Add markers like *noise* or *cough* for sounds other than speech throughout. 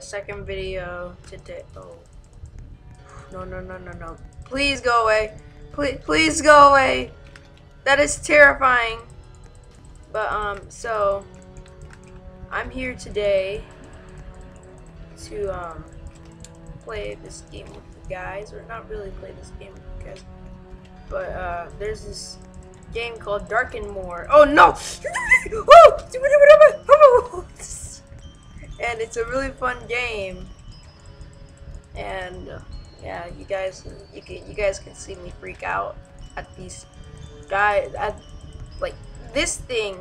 second video today. Oh, no, no, no, no, no! Please go away! Please, please go away! That is terrifying. But um, so I'm here today to um play this game with you guys, or not really play this game with you guys, but uh, there's this game called Darkenmoor. Oh no! *laughs* it's a really fun game. And uh, yeah, you guys, you can, you guys can see me freak out at these guys. At like this thing,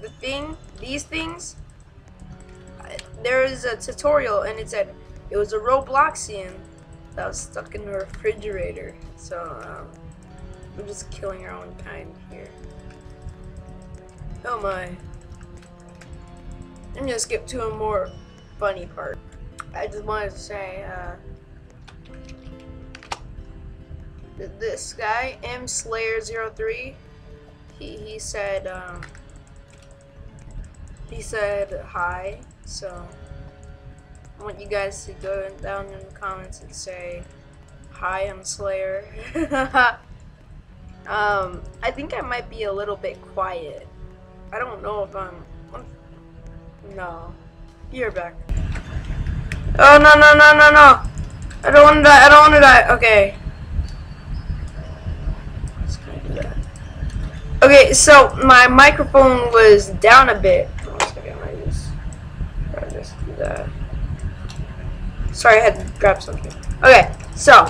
the thing, these things. There is a tutorial, and it said it was a Robloxian that was stuck in the refrigerator. So. Um, I'm just killing our own kind here. Oh my. I'm gonna skip to a more funny part. I just wanted to say, uh, this guy, M Slayer 03, he, he said, um, he said hi, so I want you guys to go down in the comments and say, hi, I'm Slayer. *laughs* Um, I think I might be a little bit quiet. I don't know if. I'm no. You're back. Oh no no no no no! I don't want to die. I don't want to die. Okay. Okay, so my microphone was down a bit. Sorry, I had to grab something. Okay, so,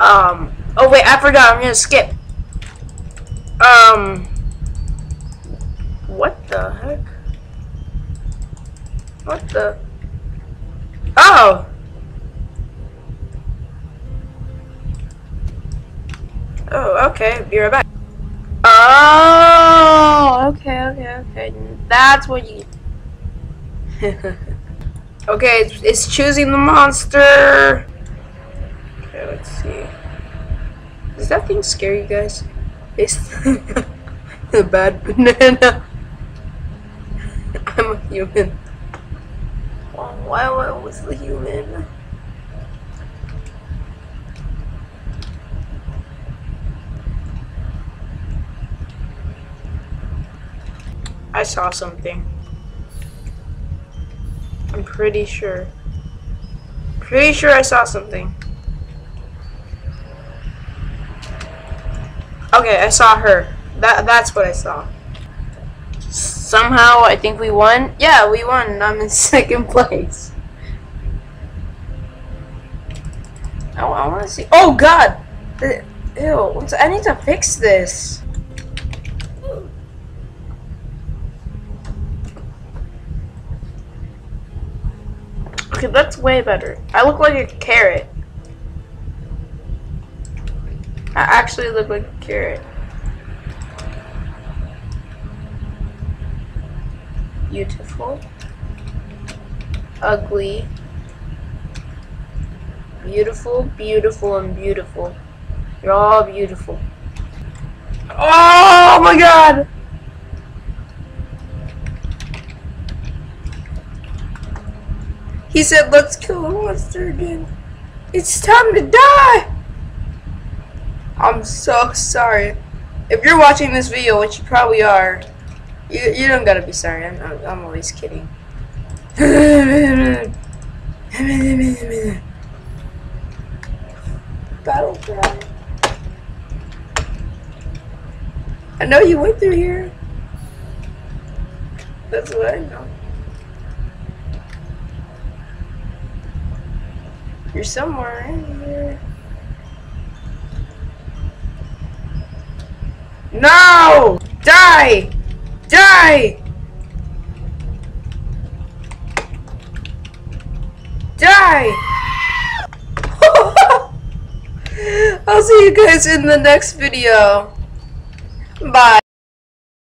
um, Oh wait, I forgot. I'm gonna skip. Um. What the heck? What the? Oh. Oh, okay. Be right back. Oh, okay, okay, okay. That's what you. *laughs* okay, it's, choosing the monster. Okay, let's see. Does that thing scare you guys? It's *laughs* the bad banana. *laughs* I'm a human. Why was the human? I saw something. I'm pretty sure. Pretty sure I saw something. Okay, I saw her. That that's what I saw. Somehow, I think we won. Yeah, we won. I'm in *laughs* second place. Oh, I want to see. Oh God! Uh, ew! I need to fix this. Okay, that's way better. I look like a carrot. I actually look like a carrot. Beautiful. Ugly. Beautiful, beautiful, and beautiful. You're all beautiful. Oh my god! He said, let's kill the monster again. It's time to die! I'm so sorry. If you're watching this video, which you probably are, you, you don't gotta be sorry. I'm, I'm, I'm always kidding. Battle cry. I know you went through here. That's what I know. You're somewhere in here. No! Die! Die! Die! *laughs* I'll see you guys in the next video. Bye.